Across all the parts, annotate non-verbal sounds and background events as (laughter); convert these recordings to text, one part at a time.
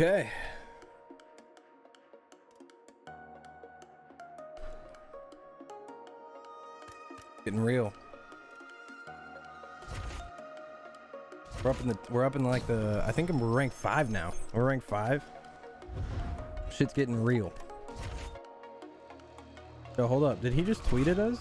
Okay. Getting real. We're up in the we're up in like the I think I'm ranked five now. We're ranked five. Shit's getting real. So hold up. Did he just tweet at us?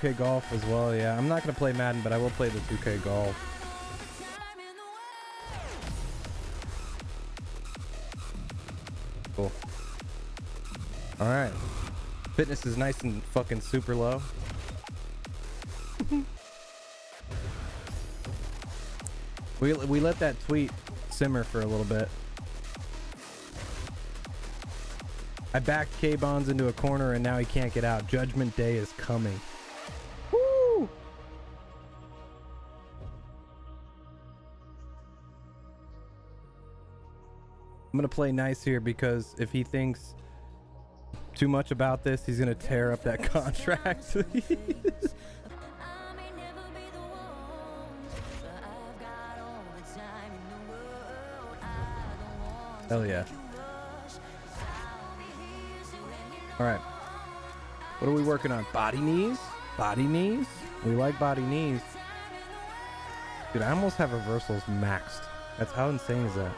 Two K golf as well, yeah. I'm not gonna play Madden, but I will play the 2K golf. Cool. Alright. Fitness is nice and fucking super low. (laughs) we, we let that tweet simmer for a little bit. I backed K-Bonds into a corner and now he can't get out. Judgment Day is coming. I'm gonna play nice here because if he thinks too much about this, he's gonna tear up that (laughs) contract. (laughs) Hell yeah. All right. What are we working on? Body knees? Body knees? We like body knees. Dude, I almost have reversals maxed. That's how insane is that?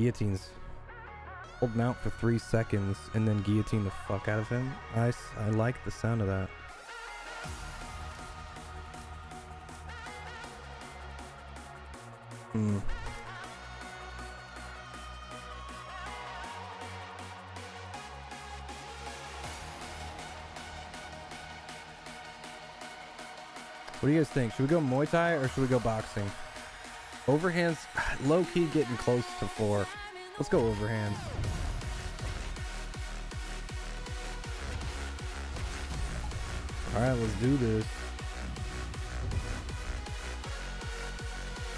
Guillotines. Hold mount for three seconds and then guillotine the fuck out of him. I, I like the sound of that. Hmm. What do you guys think? Should we go Muay Thai or should we go boxing? Overhands, (sighs) low key getting close to four. Let's go overhands. All right, let's do this.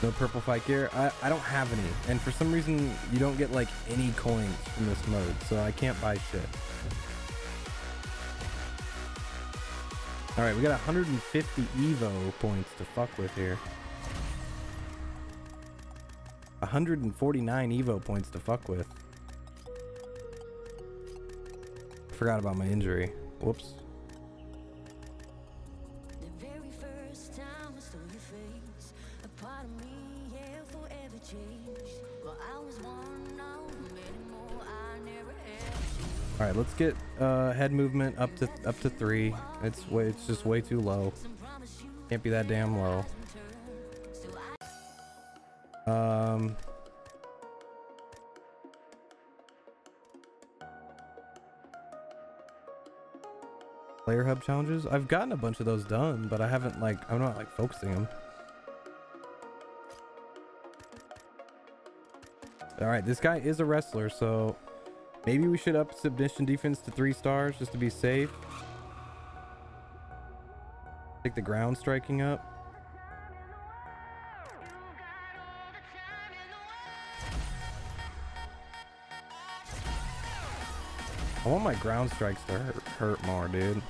No purple fight gear. I, I don't have any. And for some reason, you don't get like any coins from this mode. So I can't buy shit. All right, we got 150 Evo points to fuck with here. 149 Evo points to fuck with. Forgot about my injury. Whoops. The very first time I saw your face, a part of me, yeah, forever changed. But I was one now, many more I never had. All right, let's get uh, head movement up to up to three. It's way, it's just way too low. Can't be that damn low. Um. Player hub challenges. I've gotten a bunch of those done, but I haven't like I'm not like focusing them. All right, this guy is a wrestler, so maybe we should up submission defense to three stars just to be safe. Take the ground striking up. Want my ground strikes to hurt, hurt more, dude.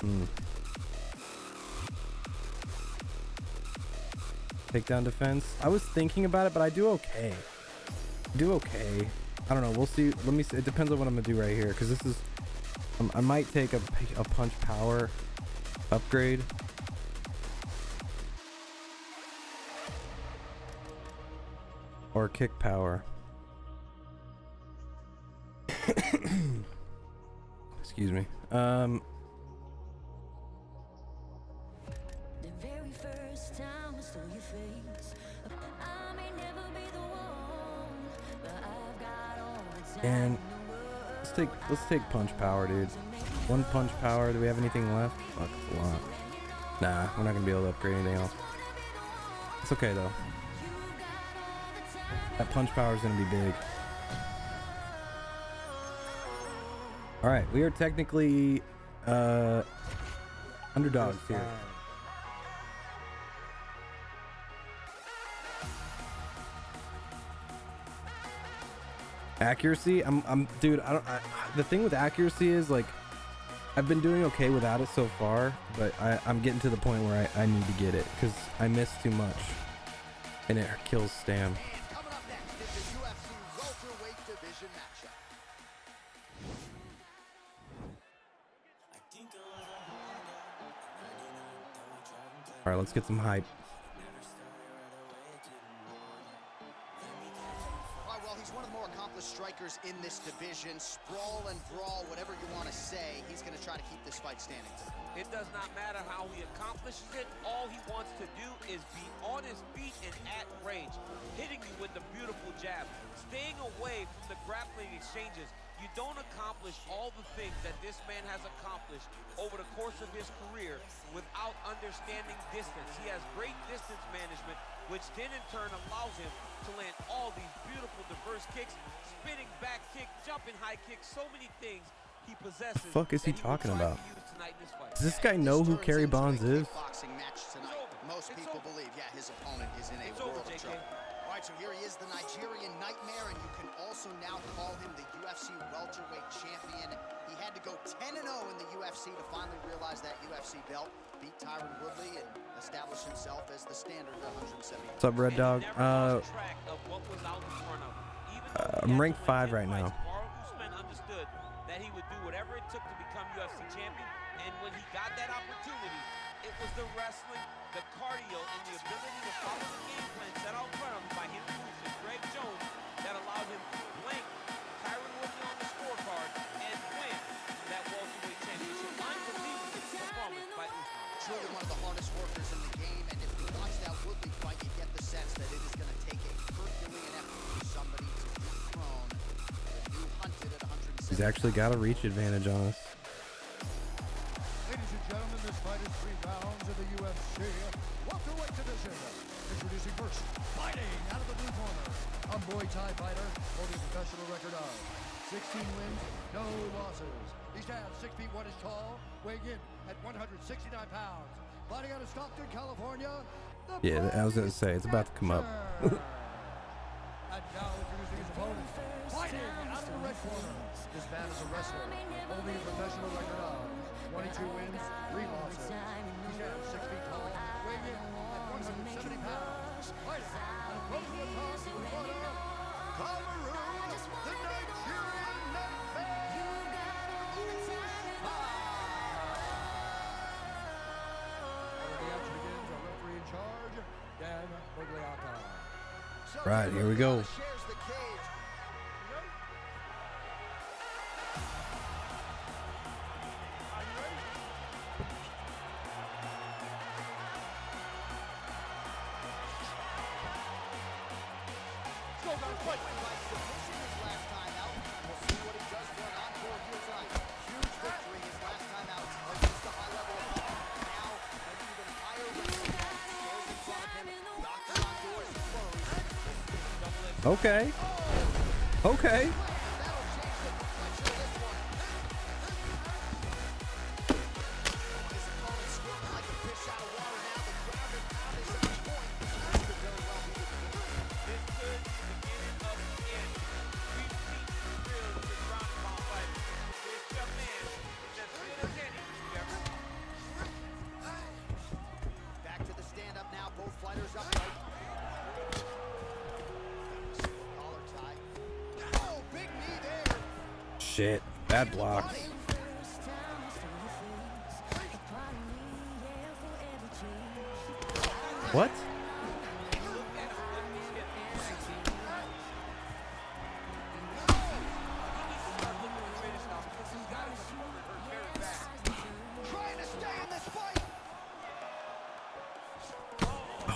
Hmm. Takedown defense. I was thinking about it, but I do okay. Do okay. I don't know. We'll see. Let me see. It depends on what I'm gonna do right here, because this is. Um, I might take a punch power upgrade. Or kick power. (coughs) Excuse me. Um, The very first time I saw your face, I may never be the one, but I've got all the time. and take let's take punch power, dude. One punch power. Do we have anything left? Fuck, a lot. Nah, we're not gonna be able to upgrade anything else. It's okay though. That punch power is gonna be big. All right, we are technically uh, underdogs here. Accuracy, I'm, I'm, dude. I don't. I, the thing with accuracy is like, I've been doing okay without it so far, but I, I'm getting to the point where I, I need to get it because I miss too much, and it kills Stam. Coming up next is the UFC welterweight division matchup. All right, let's get some hype. Sprawl and brawl, whatever you want to say, he's going to try to keep this fight standing. It does not matter how he accomplishes it. All he wants to do is be on his feet and at range, hitting you with the beautiful jab, staying away from the grappling exchanges. You don't accomplish all the things that this man has accomplished over the course of his career without understanding distance. He has great distance management, which then in turn allows him to land all these beautiful diverse kicks, spinning back kick, jumping high kick, so many things he possesses. Fuck is he talking try about? use tonight in this. Does this guy know who Kerry Bonds is? match. Most people over. believe, yeah, his opponent is in a It's world over, of trouble. All right, so here he is, the Nigerian Nightmare, and you can also now call him the UFC welterweight champion. He had to go 10-0 in the UFC to finally realize that UFC belt, beat Tyron Woodley, and establish himself as the standard 170. What's up, Red Dog? Uh, never lost track of what was out in front of him. Even though Uh, I'm had ranked five right now. Usman understood that he would do whatever it took to become UFC champion. And when he got that opportunity, it was the wrestling, the cardio, and the ability to follow the game plan set out front of him by Henri Hooft and Greg Jones that allowed him to blank Tyron Woodley on the scorecard and win Truly one of the hardest workers in the game, and if you watch that Woodley fight, you get the sense that it is going to take a Herculean effort for somebody to dethrone the new hunted at 170. He's actually got a reach advantage on us. Ladies and gentlemen, this fight is three rounds of the UFC welterweight division. Introducing first, fighting out of the blue corner, a Muay Thai fighter holding a professional record of 16 wins, no losses. He stands 6 feet 1 inch tall, weighing in at 169 pounds. Fighting out of Stockton, California. Yeah, I was gonna say, it's about to come up. (laughs) And now introducing his opponent, fighting out of the red corner. This man is a wrestler, holding a professional record of 22 wins, 3 losses. He stands 6 feet tall, Right, here we go. Okay. Okay. Bad blocks. What?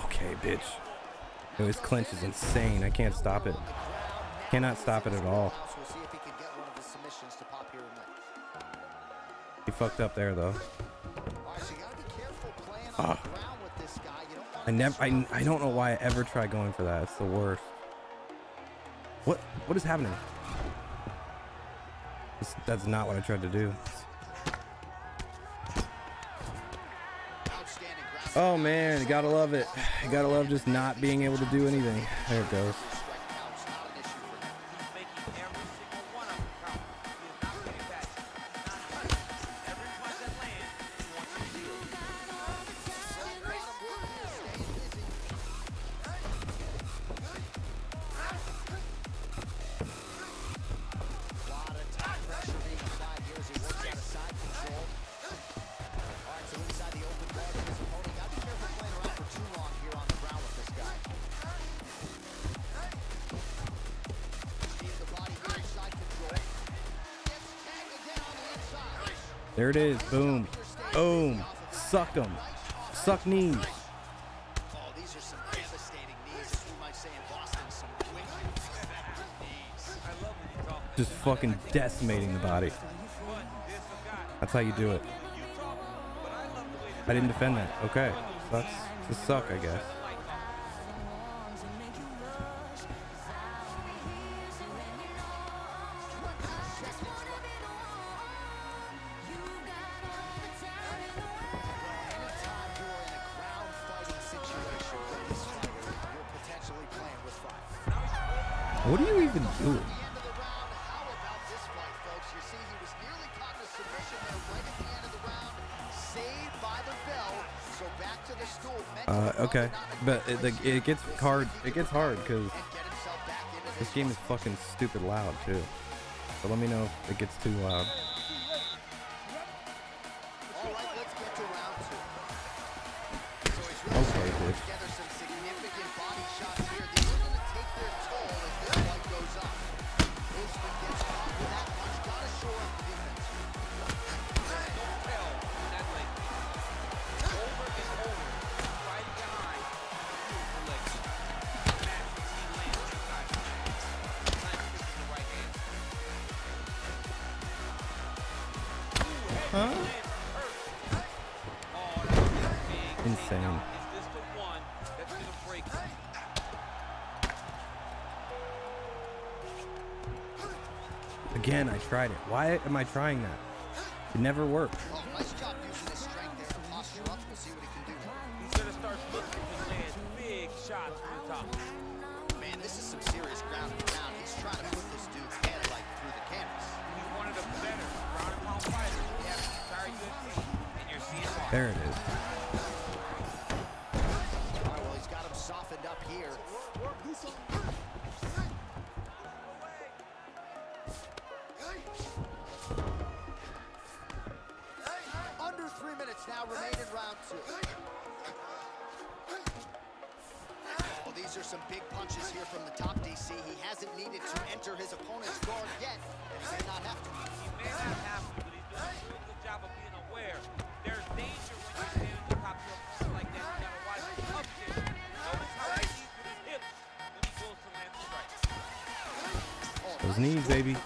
Okay, bitch. Yo, his clinch is insane. I can't stop it. Cannot stop it at all. He fucked up there though. All right, so you gotta be careful playing on Ah. the ground with this guy. You don't want I never. I, I don't know why I ever try going for that. It's the worst. What? What is happening? That's- That's not what I tried to do. Oh man, gotta love it. You gotta love just not being able to do anything. There it goes. Suck them. Suck knees. Knees. Just fucking decimating the body. That's how you do it. I the didn't defend that. Okay. Sucks. To suck, I guess. But it, the, it gets hard. It gets hard because this game is fucking stupid loud too. So let me know if it gets too loud. Again, I tried it. Why am I trying that? It never worked. Oh, nice job using his strength there to posture up. We'll see what he can do. He's gonna start looking to land big shots from the top. Man, this is some serious ground and pound. He's trying to put this dude's head like through the canvas. He's one of the better ground and pound fighters we have in the entire UFC, and you're seeing why. There it is. All right, well, he's got him softened up here. Minutes now remain in round two. Oh, these are some big punches here from the top, DC. He hasn't needed to enter his opponent's guard yet, and he may not have to. He may not have to, but he's doing a really good job of being aware. There's danger when you stand at the top of a punch like that. You gotta watch his up kick. Notice how he leads with his hips when he goes to land the strike. Oh, Those knees, baby.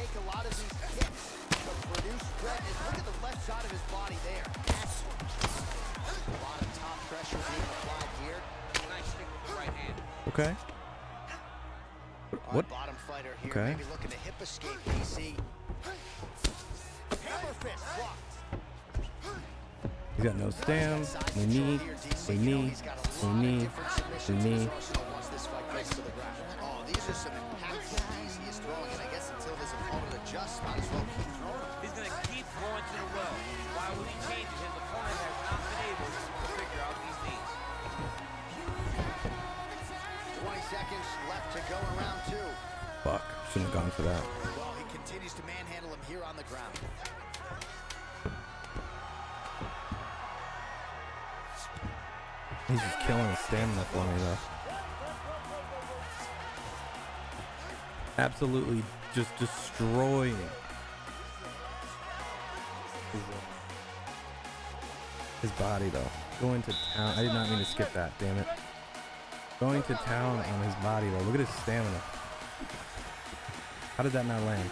Take a lot of these kicks to produce threat. And look at the left side of his body there. A lot of top pressure being applied here. Nice stick with the right hand. Okay. What? bottom fighter here, Okay. maybe looking to hip escape DC. Hammer fist blocked. He's got no stam. We need. We need. We need. We need. Once this fight gets to the ground. Oh, these are some impactful opponent adjusts, might as well keep throwing. He's going to keep going to the well. Why would he change it? His opponent has not been able to figure out these knees. 20 seconds left to go in round two. Fuck. Shouldn't have gone for that. Well, he continues to manhandle him here on the ground. He's just killing his stamina for me though. Absolutely just destroying. his body though. Going to town. I did not mean to skip that. Damn it. Going to town on his body though. Look at his stamina. How did that not land?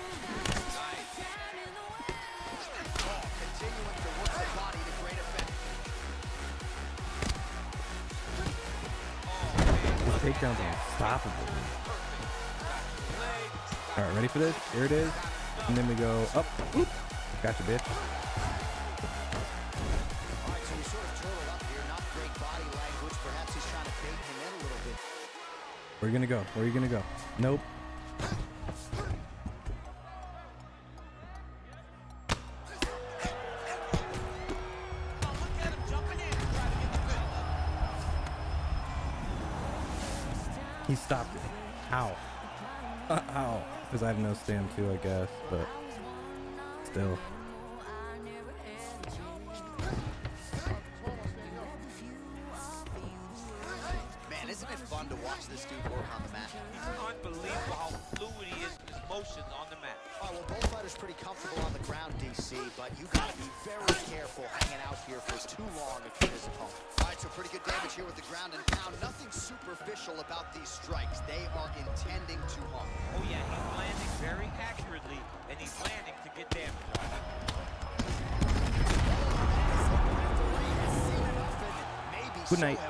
His takedown's unstoppable. All right, ready for this? Here it is. And then we go up. Oop. Gotcha, bitch. To. Where you gonna go? Where are you gonna go? Nope. Because I have no stand too, I guess. But still. Good night.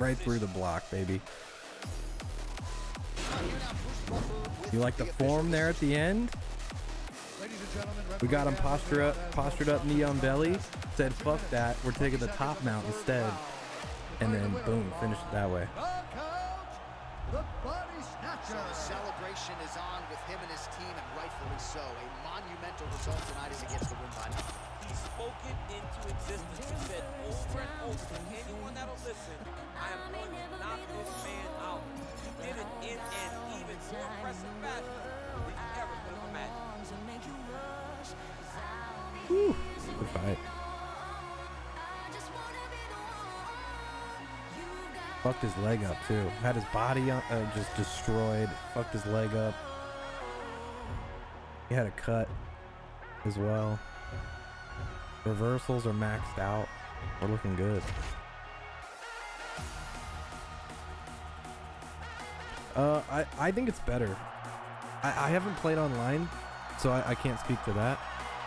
Right through the block, baby. You like the form there at the end? We got him posture up, postured up, knee on belly. Said, "Fuck that. We're taking the top mount instead." And then boom, finished it that way. So the celebration is on with him and his team, and rightfully so. A monumental result tonight as he the win. He spoke into existence. He said over and over to anyone that'll listen, I am going to knock this man out. He did it in an even more impressive fashion than you ever could have imagined. Whew, good fight. Fucked his leg up too. Had his body uh, just destroyed. Fucked his leg up. He had a cut as well. Reversals are maxed out. We're looking good. Uh, I, I think it's better. I, I haven't played online, so I, I can't speak to that.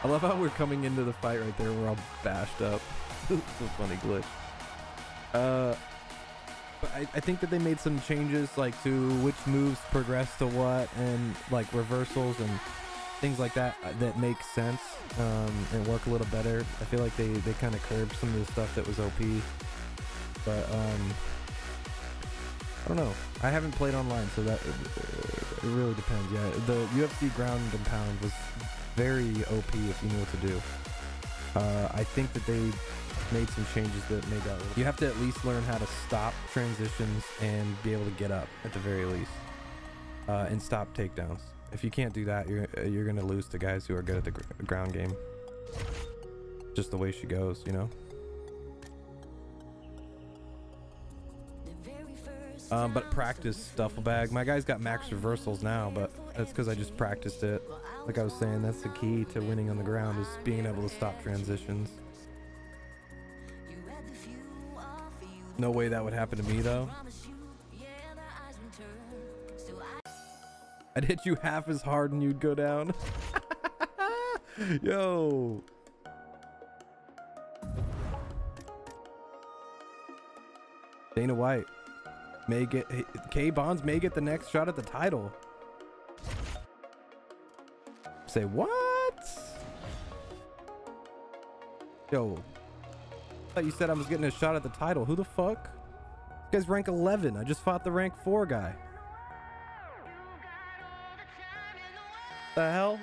I love how we're coming into the fight right there. We're all bashed up. (laughs) it's a funny glitch. Uh, but I, I think that they made some changes, like to which moves progress to what, and like reversals and things like that uh, that make sense um, and work a little better. I feel like they they kind of curbed some of the stuff that was OP. But um, I don't know. I haven't played online, so that it really depends. Yeah, the UFC ground and pound was very OP if you knew what to do. Uh, I think that they made some changes that made that. You have to at least learn how to stop transitions and be able to get up at the very least, uh, and stop takedowns. If you can't do that, you're uh, you're gonna lose to guys who are good at the gr- ground game. Just the way she goes, you know. Um, but practice duffel bag. My guy's got max reversals now, but that's because I just practiced it. Like I was saying, that's the key to winning on the ground is being able to stop transitions. No way that would happen to me though. I'd hit you half as hard and you'd go down. (laughs) Yo. Dana White may get K Bonds may get the next shot at the title. Say what? Yo, I thought you said I was getting a shot at the title. Who the fuck? This guy's rank 11. I just fought the rank 4 guy. The hell?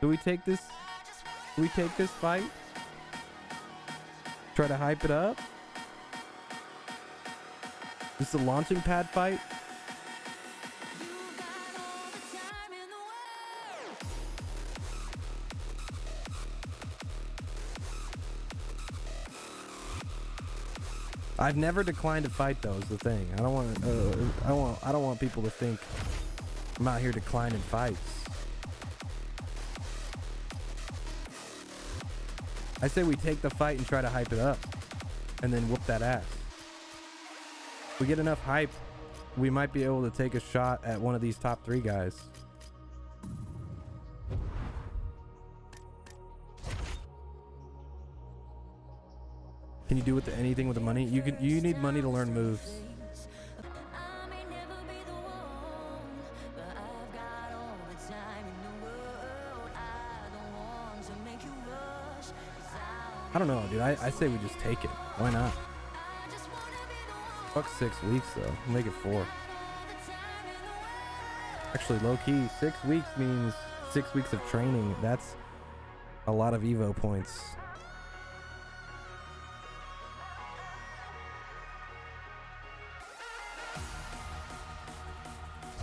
Do we take this Do we take this fight? Try to hype it up? This is a launching pad fight? I've never declined to fight though. Is the thing. I don't want. Uh, I want. I don't want people to think I'm out here declining fights. I say we take the fight and try to hype it up, and then whoop that ass. We get enough hype, we might be able to take a shot at one of these top three guys. Can you do with the, anything with the money? You can. You need money to learn moves. I don't know, dude. I, I say we just take it. Why not? Fuck six weeks though. Make it four. Actually, low key, six weeks means six weeks of training. That's a lot of Evo points.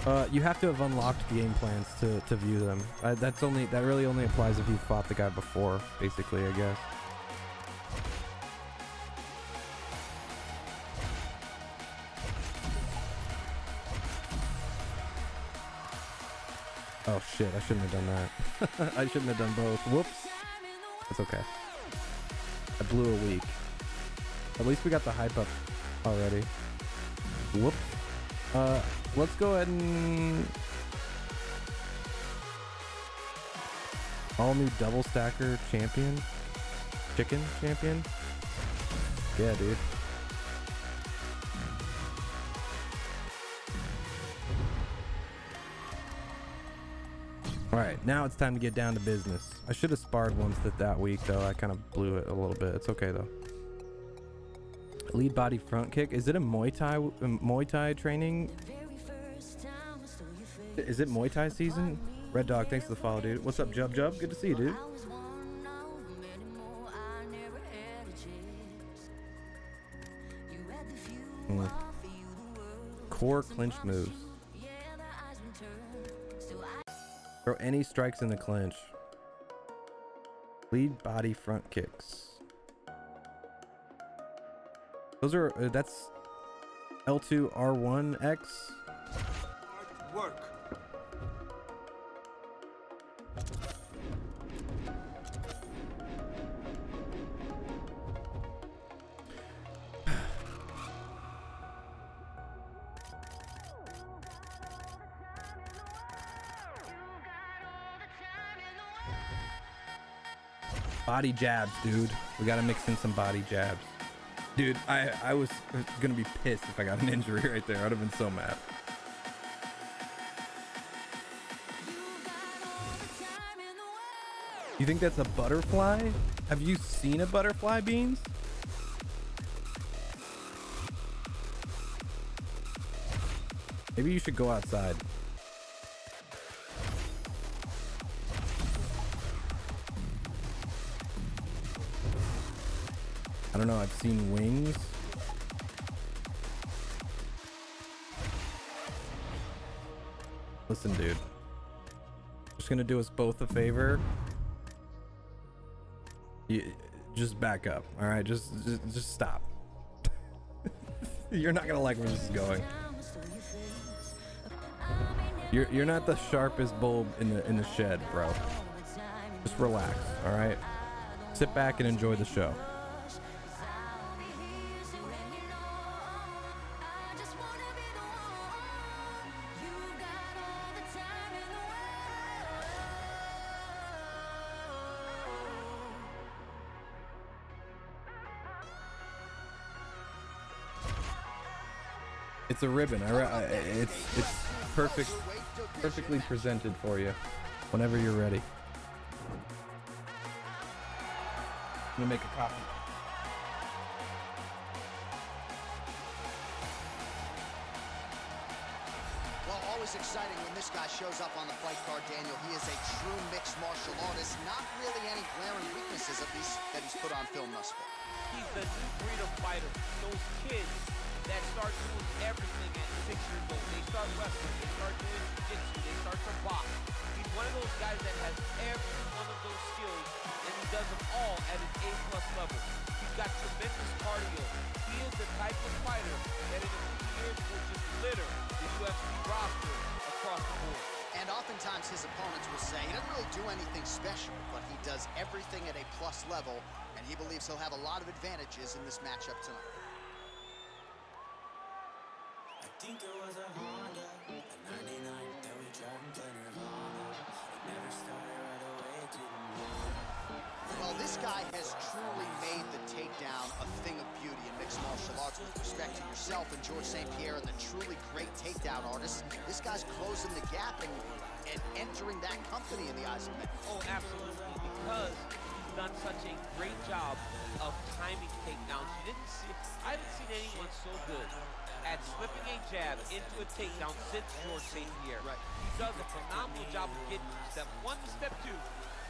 Uh, you have to have unlocked game plans to, to view them. Uh, that's only that really only applies if you fought the guy before, basically, I guess. Shit, I shouldn't have done that. (laughs) I shouldn't have done both. Whoops. That's okay. I blew a week. At least we got the hype up already. Whoops. Uh, let's go ahead and... All new double stacker champion? Chicken champion? Yeah, dude. All right, now it's time to get down to business. I should have sparred once that that week though. I kind of blew it a little bit. It's okay though. Lead body front kick. Is it a Muay Thai uh, Muay Thai training? Is it Muay Thai season? Red Dog, thanks for the follow, dude. What's up, Jub Jub? Good to see you, dude. Was one of Throw any strikes in the clinch. Lead body front kicks. Those are uh, that's L2 R1X. Work. Body jabs, dude. We gotta mix in some body jabs. Dude, I I was gonna be pissed if I got an injury (laughs) right there. I'd have been so mad. You think that's a butterfly? Have you seen a butterfly, Beans? Maybe you should go outside. Don't know. I've seen wings. Listen, dude. Just gonna do us both a favor. You, just back up, all right? Just, just, just stop. (laughs) You're not gonna like where this is going. You're, you're not the sharpest bulb in the in the shed, bro. Just relax, all right? Sit back and enjoy the show. A ribbon. I, I it's it's perfect, perfectly presented for you. Whenever you're ready. I'm gonna make a copy. Weaknesses, at least, that he's put on film thus far. He's the new breed of fighter. Those kids that start doing everything at six years old. They start wrestling, they start doing jiu-jitsu, they start to box. He's one of those guys that has every one of those skills, and he does them all at an A-plus level. He's got tremendous cardio. He is the type of fighter that in a few years will just litter the UFC roster across the board. And oftentimes his opponents will say he doesn't really do anything special, but he does everything at a plus level, and he believes he'll have a lot of advantages in this matchup tonight. This guy has truly made the takedown a thing of beauty in mixed martial arts with respect to yourself and Georges St. Pierre and the truly great takedown artists. This guy's closing the gap and, and entering that company in the eyes of men. Oh, absolutely, because he's done such a great job of timing takedowns. You didn't see, I haven't seen anyone so good at slipping a jab into a takedown since Georges St. Pierre. Right. He does a phenomenal job of getting step one to step two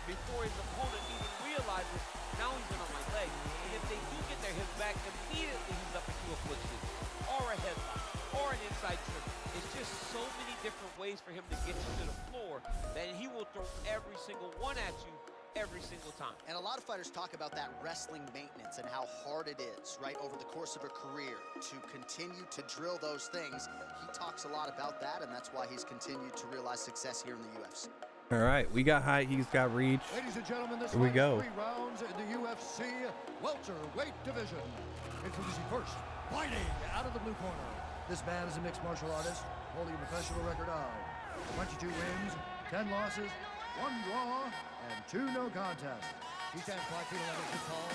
before his opponent even realizes now he's in on my leg. And if they do get their hips back, immediately he's up into a foot sweep or a headlock or an inside trip. It's just so many different ways for him to get you to the floor that he will throw every single one at you every single time. And a lot of fighters talk about that wrestling maintenance and how hard it is, right, over the course of a career to continue to drill those things. He talks a lot about that, and that's why he's continued to realize success here in the UFC. All right, we got height. He's got reach. Ladies and gentlemen, this Here we go. three rounds in the UFC welterweight division. Introducing first, fighting out of the blue corner. This man is a mixed martial artist, holding a professional record of 22 wins, 10 losses, one draw, and two no contests. He stands 5 feet 11 inches tall,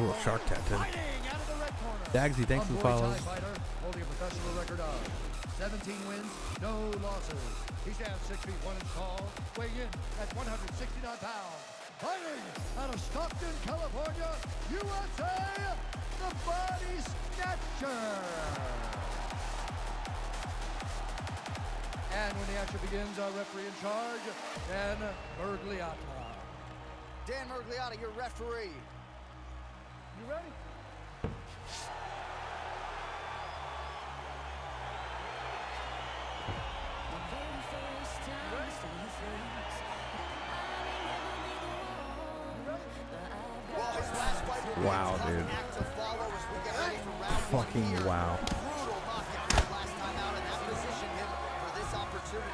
Ooh, shark tattoo. Fighting out of the red corner. Dagsy, thanks for the Muay Thai follows. holding a professional record of 17 wins, no losses. He stands 6 feet 1 inch tall, weighing in at 169 pounds. Fighting out of Stockton, California, USA, the Body Snatcher. And when the action begins, our referee in charge, Dan Miragliotta. Dan Miragliotta, your referee. Ready? Wow, dude. Fucking wow.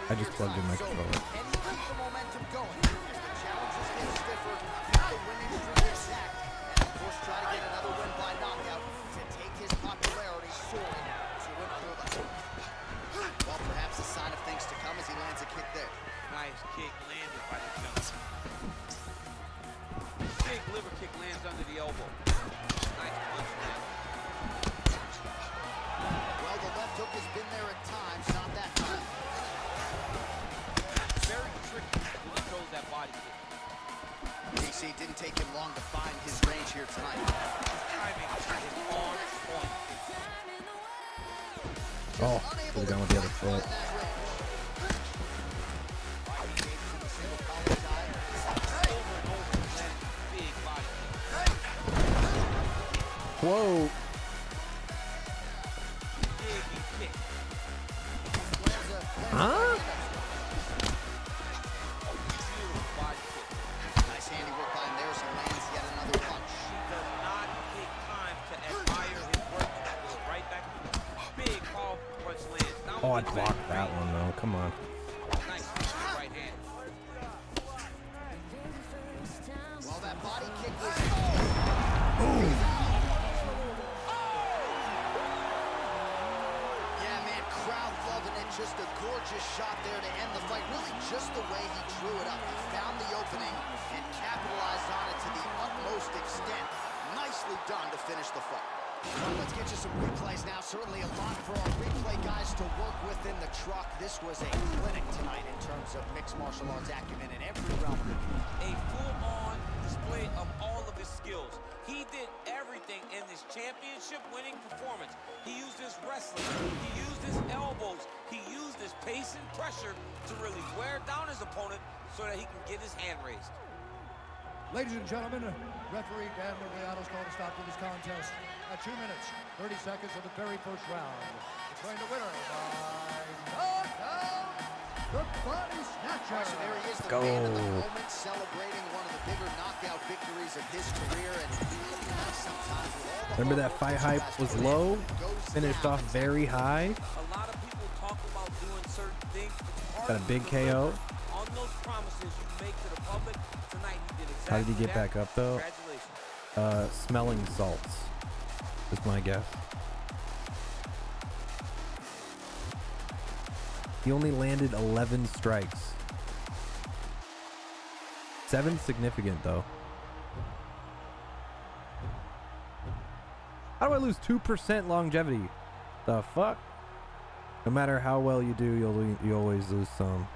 I just plugged in my controller. Under the elbow. Nice punch there. Well, the left hook has been there at times, not that time. Very tricky when he throws that body kick. DC didn't take him long to find his range here tonight. Timing is on point. Oh, Unable could have to gone with the other foot. Whoa. Used his pace and pressure to really wear down his opponent so that he can get his hand raised. Ladies and gentlemen, referee Dan Miragliotta called a stop to this contest at 2 minutes, 30 seconds of the very first round. Declaring the winner by knockout, the Body Snatcher. So there he is, the Go. man of the moment, celebrating one of the bigger knockout victories of his career. And it'll be nice sometimes with all the Remember that fight hype was low, finished off very high. Got a big KO. On those promises you make to the public, tonight he did exactly How did he get back up, though? Uh, smelling salts. Is my guess. He only landed 11 strikes. Seven significant though. How do I lose 2% longevity? The fuck? No matter how well you do, you'll you always lose some.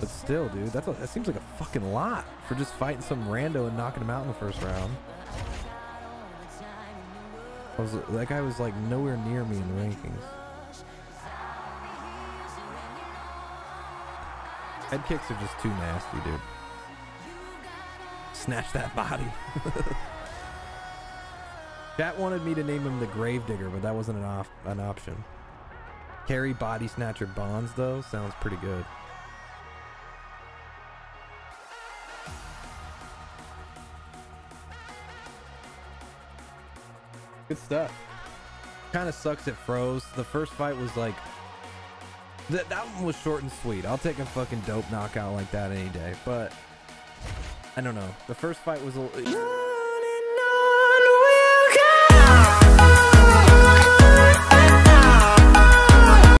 But still, dude, that's a, that seems like a fucking lot for just fighting some rando and knocking him out in the first round. Was, that guy was like nowhere near me in the rankings. Head kicks are just too nasty, dude. Snatch that body. (laughs) Chat wanted me to name him the Gravedigger, but that wasn't an, op- an option. Kerry Body Snatcher Bonds, though, sounds pretty good. Good stuff. Kind of sucks it froze. The first fight was like. That, that one was short and sweet. I'll take a fucking dope knockout like that any day. But. I don't know. The first fight was a.